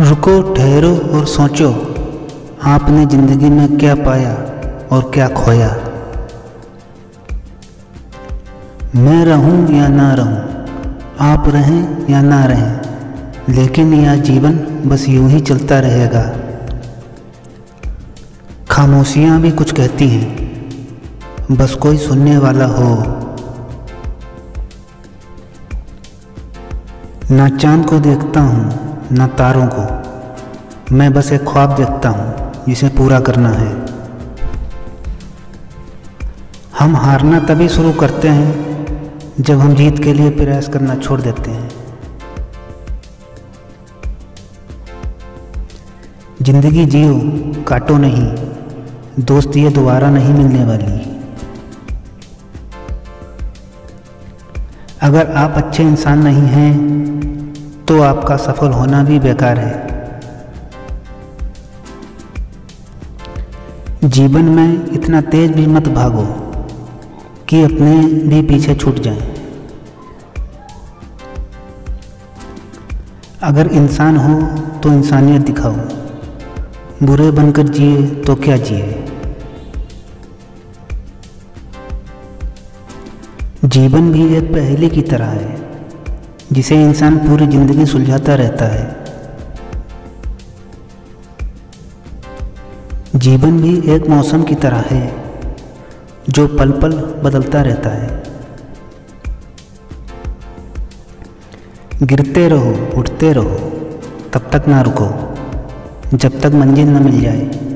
रुको, ठहरो और सोचो, आपने ज़िंदगी में क्या पाया और क्या खोया? मैं रहूँ या ना रहूँ, आप रहें या ना रहें, लेकिन यह जीवन बस यूँ ही चलता रहेगा। खामोशियाँ भी कुछ कहती हैं, बस कोई सुनने वाला हो। ना चाँद को देखता हूँ न तारों को। मैं बस एक ख्वाब देखता हूँ, जिसे पूरा करना है। हम हारना तभी शुरू करते हैं, जब हम जीत के लिए प्रयास करना छोड़ देते हैं। ज़िंदगी जियो, काटो नहीं। दोस्त ये दोबारा नहीं मिलने वाली। अगर आप अच्छे इंसान नहीं हैं तो आपका सफल होना भी बेकार है। जीवन में इतना तेज भी मत भागो कि अपने भी पीछे छूट जाए। अगर इंसान हो तो इंसानियत दिखाओ। बुरे बनकर जिए तो क्या जिए? जीवन भी एक पहले की तरह है। जिसे इंसान पूरी ज़िंदगी सुलझाता रहता है। जीवन भी एक मौसम की तरह है, जो पल पल बदलता रहता है। गिरते रहो, उठते रहो, तब तक ना रुको, जब तक मंजिल न मिल जाए।